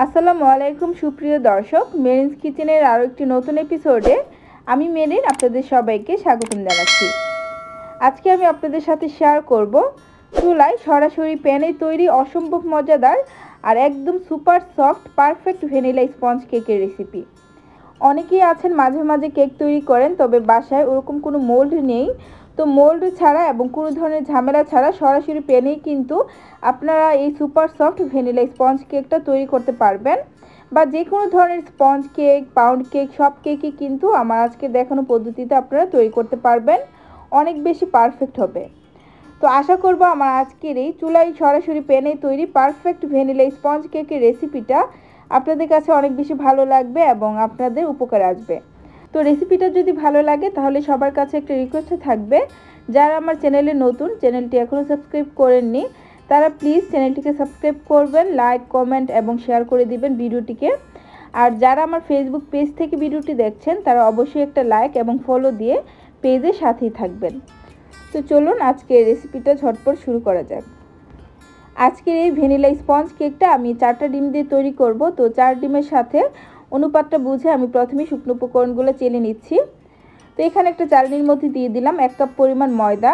আসসালামু আলাইকুম, সুপ্রিয় দর্শক। মেরিনস কিচেনের আরও একটি নতুন এপিসোডে আমি মেরিন আপনাদের সবাইকে স্বাগতম জানাচ্ছি। আজকে আমি আপনাদের সাথে শেয়ার করব চুলায় সরাসরি প্যানে তৈরি অসম্ভব মজাদার আর একদম super soft, perfect vanilla sponge কেকের রেসিপি। অনেকেই আছেন মাঝে মাঝে কেক তৈরি করেন, তবে বাসায় ওরকম কোনো মোল্ড নেই। তো মোল্ড ছাড়া এবং কোনো ধরনের ঝামেলা ছাড়া সরাসরি পেনেই কিন্তু আপনারা এই সুপার সফট ভ্যানিলা স্পঞ্জ কেকটা তৈরি করতে পারবেন। বা যে কোনো ধরনের স্পঞ্জ কেক পাউন্ড কেক সব কেকই কিন্তু আমার আজকে দেখানো পদ্ধতিতে আপনারা তৈরি করতে পারবেন। অনেক বেশি পারফেক্ট হবে। তো আশা করব আমার আজকের এই চুলাই সরাসরি প্যানে তৈরি পারফেক্ট ভ্যানিলা স্পঞ্জ কেকের রেসিপিটা আপনাদের কাছে অনেক বেশি ভালো লাগবে এবং আপনাদের উপকার আসবে। তো রেসিপিটা যদি ভালো লাগে, তাহলে সবার কাছে একটা রিকোয়েস্ট থাকবে। যারা আমার চ্যানেলে নতুন চ্যানেলটি এখনও সাবস্ক্রাইব করেননি, তারা প্লিজ চ্যানেলটিকে সাবস্ক্রাইব করবেন লাইক কমেন্ট এবং শেয়ার করে দিবেন ভিডিওটিকে আর যারা আমার ফেসবুক পেজ থেকে ভিডিওটি দেখছেন, তারা অবশ্যই একটা লাইক এবং ফলো দিয়ে পেজের সাথেই থাকবেন। তো চলুন আজকে রেসিপিটা ঝটপট শুরু করা যাক। আজকের এই ভ্যানিলা স্পঞ্জ কেকটা আমি চারটা ডিম দিয়ে তৈরি করব। তো চার ডিমের সাথে অনুপাতটা বুঝে আমি প্রথমে শুকনো উপকরণগুলো চেলে নিচ্ছি। তো এখানে একটা চালনির মধ্যে দিয়ে দিলাম এক কাপ পরিমাণ ময়দা,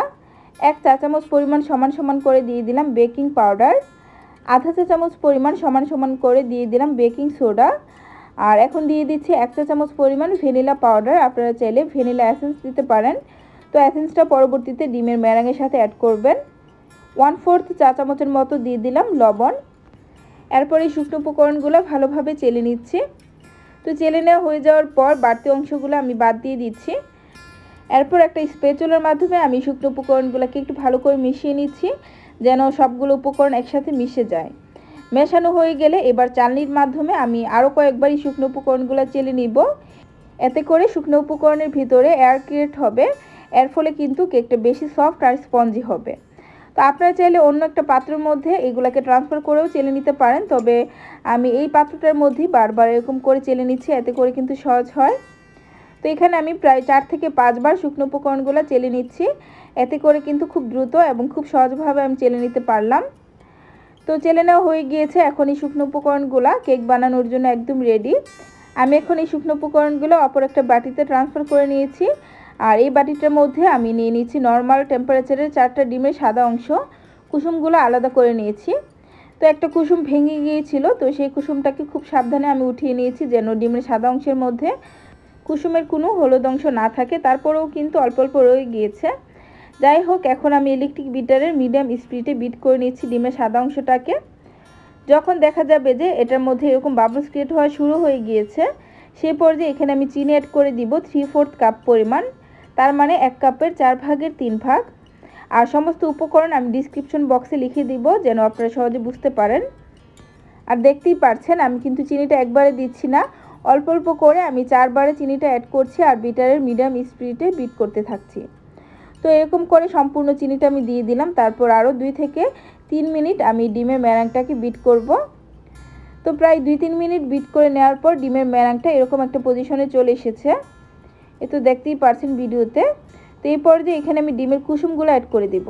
এক চা চামচ পরিমাণ সমান সমান করে দিয়ে দিলাম বেকিং পাউডার, আধা চা চামচ পরিমাণ সমান সমান করে দিয়ে দিলাম বেকিং সোডা, আর এখন দিয়ে দিচ্ছি এক চা চামচ পরিমাণ ভ্যানিলা পাউডার। আপনারা চাইলে ভ্যানিলা অ্যাসেন্স দিতে পারেন। তো অ্যাসেন্সটা পরবর্তীতে ডিমের ম্যারাঙের সাথে অ্যাড করবেন। ওয়ান ফোর্থ চা চামচের মতো দিয়ে দিলাম লবণ। এরপর এই শুকনো উপকরণগুলো ভালোভাবে চেলে নিচ্ছি। তো চেলে নেওয়া হয়ে যাওয়ার পর বাড়তি অংশগুলো আমি বাদ দিয়ে দিচ্ছি। এরপর একটা স্পেচুলার মাধ্যমে আমি শুকনো উপকরণগুলোকে একটু ভালো করে মিশিয়ে নিচ্ছি, যেন সবগুলো উপকরণ একসাথে মিশে যায়। মেশানো হয়ে গেলে এবার চালনির মাধ্যমে আমি আরও কয়েকবারই শুকনো উপকরণগুলো চেলে নিব। এতে করে শুকনো উপকরণের ভিতরে এয়ার ক্রিয়েট হবে, এর ফলে কিন্তু কেকটা বেশি সফট আর স্পঞ্জি হবে। তো আপনারা চাইলে অন্য একটা পাত্রের মধ্যে এগুলাকে ট্রান্সফার করেও চেলে নিতে পারেন। তবে আমি এই পাত্রটার মধ্যেই বারবার এরকম করে চেলে নিচ্ছি, এতে করে কিন্তু সহজ হয়। তো এখানে আমি প্রায় চার থেকে পাঁচবার শুকনো উপকরণগুলো চেলে নিচ্ছি। এতে করে কিন্তু খুব দ্রুত এবং খুব সহজভাবে আমি চেলে নিতে পারলাম। তো চেলে নেওয়া হয়ে গিয়েছে এখন এই শুকনো উপকরণগুলো। কেক বানানোর জন্য একদম রেডি আমি এখন এই শুকনো উপকরণগুলো অপর একটা বাটিতে ট্রান্সফার করে নিয়েছি। আর এই বাটিটার মধ্যে আমি নিয়ে নিয়েছি নর্মাল টেম্পারেচারের চারটা ডিমের সাদা অংশ। কুসুমগুলো আলাদা করে নিয়েছি। তো একটা কুসুম ভেঙে গিয়েছিল, তো সেই কুসুমটাকে খুব সাবধানে আমি উঠিয়ে নিয়েছি যেন ডিমের সাদা অংশের মধ্যে কুসুমের কোনো হলুদ অংশ না থাকে। তারপরেও কিন্তু অল্প অল্প রয়ে গিয়েছে। যাই হোক, এখন আমি ইলেকট্রিক বিটারের মিডিয়াম স্পিডে বিট করে নিচ্ছি ডিমের সাদা অংশটাকে। যখন দেখা যাবে যে এটার মধ্যে এরকম বাবলস ক্রিয়েট হওয়া শুরু হয়ে গিয়েছে সেই পর্যায়ে এখানে আমি চিনি অ্যাড করে দিব থ্রি ফোর্থ কাপ পরিমাণ। তার মানে এক কাপের চার ভাগের তিন ভাগ। আর সমস্ত উপকরণ আমি ডিসক্রিপশন বক্সে লিখে দিব, যেন আপনারা সহজে বুঝতে পারেন। আর দেখতেই পারছেন, আমি কিন্তু চিনিটা একবারে দিচ্ছি না। অল্প অল্প করে আমি চারবারে চিনিটা অ্যাড করছি আর বিটারের মিডিয়াম স্পিডে বিট করতে থাকছি। তো এরকম করে সম্পূর্ণ চিনিটা আমি দিয়ে দিলাম। তারপর আরও দুই থেকে তিন মিনিট আমি ডিমের ম্যারাংটাকে বিট করব। তো প্রায় দুই তিন মিনিট বিট করে নেওয়ার পর ডিমের ম্যারাংটা এরকম একটা পজিশনে চলে এসেছে। এ তো দেখতেই পারছেন ভিডিওতে। তো এই পর্যায়ে এখানে আমি ডিমের কুসুমগুলো অ্যাড করে দিব।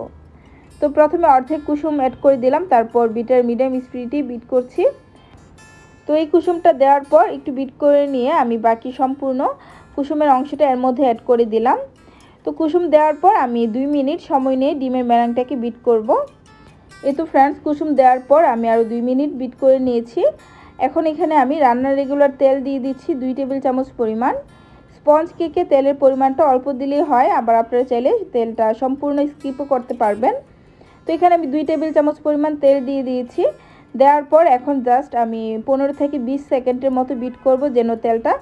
তো প্রথমে অর্ধেক কুসুম অ্যাড করে দিলাম, তারপর বিটার মিডিয়াম স্পিডেই বিট করছি। তো এই কুসুমটা দেওয়ার পর একটু বিট করে নিয়ে আমি বাকি সম্পূর্ণ কুসুমের অংশটা এর মধ্যে অ্যাড করে দিলাম। তো কুসুম দেওয়ার পর আমি দুই মিনিট সময় নিয়ে ডিমের ম্যারাংটাকে বিট করব। এ তো ফ্রেন্ডস কুসুম দেওয়ার পর আমি আরও দুই মিনিট বিট করে নিয়েছি। এখন এখানে আমি রান্নার রেগুলার তেল দিয়ে দিচ্ছি দুই টেবিল চামচ পরিমাণ। স্পঞ্জ কেকে তেলের পরিমাণটা অল্প দিলেই হয়, আবার আপনারা চাইলে তেলটা সম্পূর্ণ স্কিপও করতে পারবেন। তো এখানে আমি দুই টেবিল চামচ পরিমাণ তেল দিয়ে দিয়েছি। দেওয়ার পর এখন জাস্ট আমি পনেরো থেকে বিশ সেকেন্ডের মতো বিট করব যেন তেলটা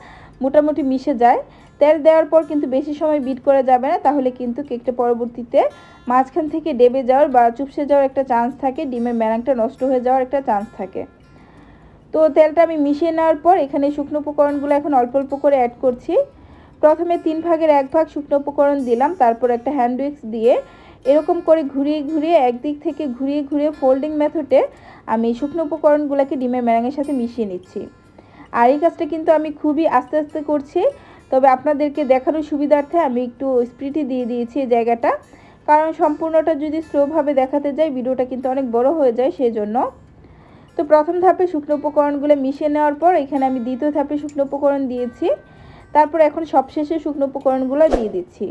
মোটামুটি মিশে যায়। তেল দেওয়ার পর কিন্তু বেশি সময় বিট করা যাবে না, তাহলে কিন্তু কেকটা পরবর্তীতে মাঝখান থেকে ডেবে যাওয়ার বা চুপসে যাওয়ার একটা চান্স থাকে, ডিমের ম্যারাংটা নষ্ট হয়ে যাওয়ার একটা চান্স থাকে। তো তেলটা আমি মিশিয়ে নেওয়ার পর এখানে শুকনো উপকরণগুলো এখন অল্প অল্প করে অ্যাড করছি। প্রথমে তিন ভাগের এক ভাগ শুকনো উপকরণ দিলাম, তারপর একটা হ্যান্ড উইক্স দিয়ে এরকম করে ঘুরিয়ে ঘুরিয়ে একদিক থেকে ঘুরিয়ে ঘুরিয়ে ফোল্ডিং মেথডে আমি শুকনো উপকরণগুলোকে ডিমের ম্যারাঙের সাথে মিশিয়ে নিচ্ছি। আর এই কাজটা কিন্তু আমি খুবই আস্তে আস্তে করছি, তবে আপনাদেরকে দেখানোর সুবিধার্থে আমি একটু স্প্রিটি দিয়ে দিয়েছি এই জায়গাটা। কারণ সম্পূর্ণটা যদি স্লোভাবে দেখাতে যাই, ভিডিওটা কিন্তু অনেক বড় হয়ে যায় সেই জন্য তো প্রথম ধাপে শুকনো উপকরণগুলো মিশিয়ে নেওয়ার পর এখানে আমি দ্বিতীয় ধাপে শুকনো উপকরণ দিয়েছি। তারপর এখন সবশেষে শুকনো উপকরণগুলো দিয়ে দিচ্ছি।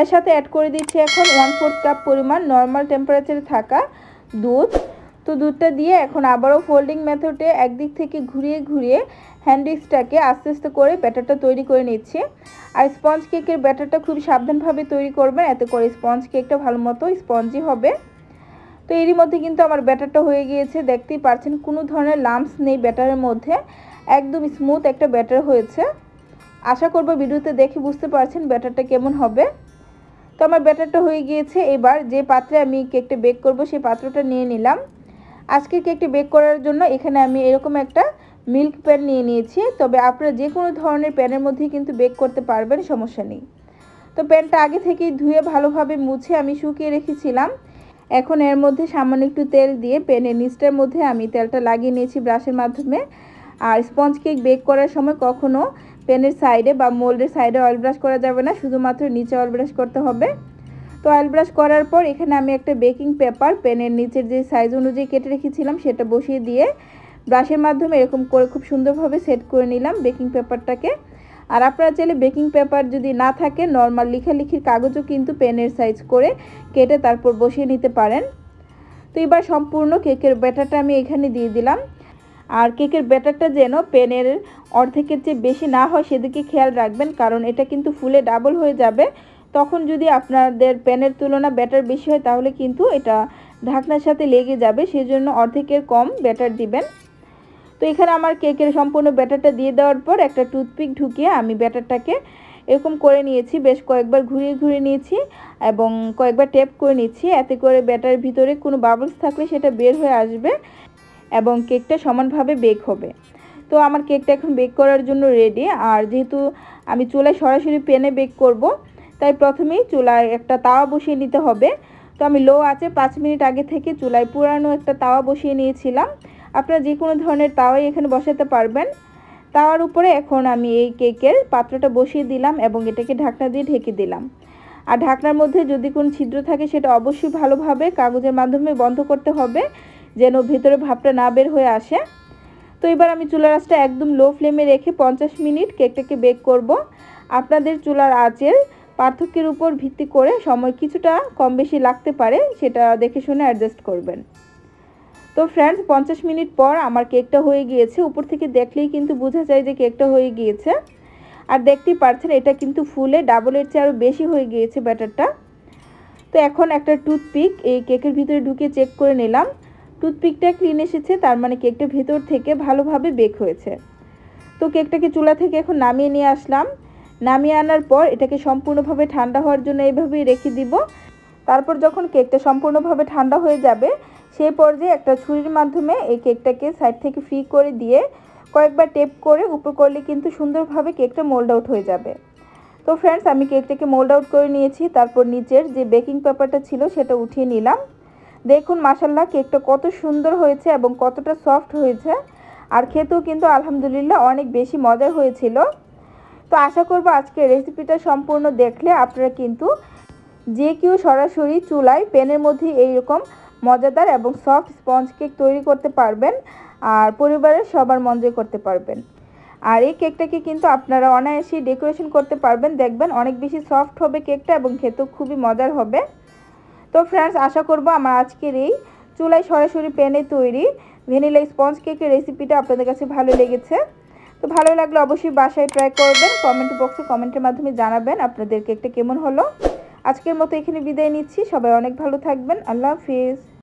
এর সাথে অ্যাড করে দিচ্ছি এখন ওয়ান ফোর্থ কাপ পরিমাণ নর্মাল টেম্পারেচারে থাকা দুধ। তো দুধটা দিয়ে এখন আবারও ফোল্ডিং মেথডে একদিক থেকে ঘুরিয়ে ঘুরিয়ে হ্যান্ডিক্সটাকে আস্তে আস্তে করে ব্যাটারটা তৈরি করে নিচ্ছি। আর স্পঞ্জ কেকের ব্যাটারটা খুব সাবধানভাবে তৈরি করবেন, এতে করে স্পঞ্জ কেকটা ভালো মতো স্পঞ্জি হবে। তো এরই মধ্যে কিন্তু আমার ব্যাটারটা হয়ে গিয়েছে। দেখতেই পারছেন, কোনো ধরনের লাম্পস নেই ব্যাটারের মধ্যে। একদম স্মুথ একটা ব্যাটার হয়েছে। আশা করব ভিডিওতে দেখে বুঝতে পারছেন ব্যাটারটা কেমন হবে। তো আমার ব্যাটারটা হয়ে গিয়েছে, এবার যে পাত্রে আমি কেকটা বেক করব সেই পাত্রটা নিয়ে নিলাম। আজকে কেকটি বেক করার জন্য এখানে আমি এরকম একটা মিল্ক প্যান নিয়ে নিয়েছি, তবে আপনারা যে কোনো ধরনের প্যানের মধ্যেই কিন্তু বেক করতে পারবেন, সমস্যা নেই। তো প্যানটা আগে থেকেই ধুয়ে ভালোভাবে মুছে আমি শুকিয়ে রেখেছিলাম। এখন এর মধ্যে সামান্য একটু তেল দিয়ে প্যানের নিচটার মধ্যে আমি তেলটা লাগিয়ে নিয়েছি ব্রাশের মাধ্যমে। আর স্পঞ্জ কেক বেক করার সময় কখনও প্যানের সাইডে বা মোল্ডের সাইডে অয়েল ব্রাশ করা যাবে না, শুধুমাত্র নিচে অয়েল ব্রাশ করতে হবে। তো অয়েল ব্রাশ করার পর এখানে আমি একটা বেকিং পেপার প্যানের নিচের যে সাইজ অনুযায়ী কেটে রেখেছিলাম, সেটা বসিয়ে দিয়ে ব্রাশের মাধ্যমে এরকম করে খুব সুন্দরভাবে সেট করে নিলাম বেকিং পেপারটাকে। আর আপনারা চাইলে বেকিং পেপার যদি না থাকে, নর্মাল লিখালিখির কাগজও কিন্তু পেনের সাইজ করে কেটে তারপর বসিয়ে নিতে পারেন। তো এবার সম্পূর্ণ কেকের ব্যাটারটা আমি এখানে দিয়ে দিলাম। আর কেকের ব্যাটারটা যেন পেনের অর্ধেকের চেয়ে বেশি না হয়, সেদিকে খেয়াল রাখবেন। কারণ এটা কিন্তু ফুলে ডাবল হয়ে যাবে। তখন যদি আপনাদের প্যানের তুলনা ব্যাটার বেশি হয়, তাহলে কিন্তু এটা ঢাকনার সাথে লেগে যাবে। সেই জন্য অর্ধেকের কম ব্যাটার দিবেন। তো এখানে আমার কেকের সম্পূর্ণ ব্যাটারটা দিয়ে দেওয়ার পর একটা টুথপিক ঢুকিয়ে আমি ব্যাটারটাকে এরকম করে নিয়েছি। বেশ কয়েকবার ঘুরিয়ে ঘুরিয়ে নিয়েছি এবং কয়েকবার টেপ করে নিচ্ছি। এতে করে ব্যাটারের ভিতরে কোনো বাবলস থাকলে সেটা বের হয়ে আসবে। এবং কেকটা সমানভাবে বেক হবে। তো আমার কেকটা এখন বেক করার জন্য রেডি আর যেহেতু আমি চুলায় সরাসরি পেনে বেক করব, তাই প্রথমেই চুলায় একটা তাওয়া বসিয়ে নিতে হবে। তো আমি লো আছে পাঁচ মিনিট আগে থেকে চুলায় পুরানো একটা তাওয়া বসিয়ে নিয়েছিলাম। আপনারা যে কোনো ধরনের তাওয়াই এখানে বসাতে পারবেন। তাওয়ার উপরে এখন আমি এই কেকের পাত্রটা বসিয়ে দিলাম এবং এটাকে ঢাকনা দিয়ে ঢেকে দিলাম। আর ঢাকনার মধ্যে যদি কোনো ছিদ্র থাকে, সেটা অবশ্যই ভালোভাবে কাগজের মাধ্যমে বন্ধ করতে হবে। যেন ভেতরে ভাবটা না বের হয়ে আসে। তো এবার আমি চুলার আঁচটা একদম লো ফ্লেমে রেখে পঞ্চাশ মিনিট কেকটাকে বেক করব। আপনাদের চুলার আঁচের পার্থক্যের উপর ভিত্তি করে সময় কিছুটা কম বেশি লাগতে পারে, সেটা দেখে শুনে অ্যাডজাস্ট করবেন। তো ফ্রেন্ডস পঞ্চাশ মিনিট পর আমার কেকটা হয়ে গিয়েছে। উপর থেকে দেখলেই কিন্তু বোঝা যায় যে কেকটা হয়ে গিয়েছে। আর দেখতেই পারছেন, এটা কিন্তু ফুলে ডাবলের চেয়ে আরও বেশি হয়ে গিয়েছে ব্যাটারটা তো এখন একটা টুথপিক এই কেকের ভিতরে ঢুকে চেক করে নিলাম। টুথপিকটা ক্লিন এসেছে, তার মানে কেকটা ভেতর থেকে ভালোভাবে বেক হয়েছে। তো কেকটাকে চুলা থেকে এখন নামিয়ে নিয়ে আসলাম। নামিয়ে আনার পর এটাকে সম্পূর্ণভাবে ঠান্ডা হওয়ার জন্য এইভাবেই রেখে দিব। তারপর যখন কেকটা সম্পূর্ণভাবে ঠান্ডা হয়ে যাবে, সেই পর্যায়ে একটা ছুরির মাধ্যমে এই কেকটাকে সাইড থেকে ফ্রি করে দিয়ে কয়েকবার টেপ করে উপর করলে কিন্তু সুন্দরভাবে কেকটা মোল্ড আউট হয়ে যাবে। তো ফ্রেন্ডস আমি কেকটাকে মোল্ড আউট করে নিয়েছি। তারপর নিচের যে বেকিং পেপারটা ছিল, সেটা উঠিয়ে নিলাম। দেখুন মাসাল্লাহ কেকটা কত সুন্দর হয়েছে এবং কতটা সফট হয়েছে। আর খেতেও কিন্তু আলহামদুলিল্লাহ অনেক বেশি মজার হয়েছিল। তো আশা করব আজকে রেসিপিটা সম্পূর্ণ দেখলে আপনারা কিন্তু যে কেউ সরাসরি চুলায়, প্যানের মধ্যে এইরকম মজাদার এবং সফট স্পঞ্জ কেক তৈরি করতে পারবেন আর পরিবারের সবার মন করতে পারবেন। আর এই কেকটাকে কিন্তু আপনারা অনায়াসেই ডেকোরেশন করতে পারবেন। দেখবেন অনেক বেশি সফট হবে কেকটা এবং খেতেও খুবই মজার হবে। তো ফ্রেন্ডস আশা করব আমার আজকের এই চুলায় সরাসরি প্যানে তৈরি ভ্যানিলা স্পঞ্জ কেকের রেসিপিটা আপনাদের কাছে ভালো লেগেছে। তো ভালো লাগলে অবশ্যই বাসায় ট্রাই করবেন কমেন্ট বক্সে কমেন্টের মাধ্যমে জানাবেন আপনাদের কেকটা কেমন হলো। আজকের মতো এখানে বিদায় নিচ্ছি, সবাই অনেক ভালো থাকবেন, আল্লাহ হাফিজ।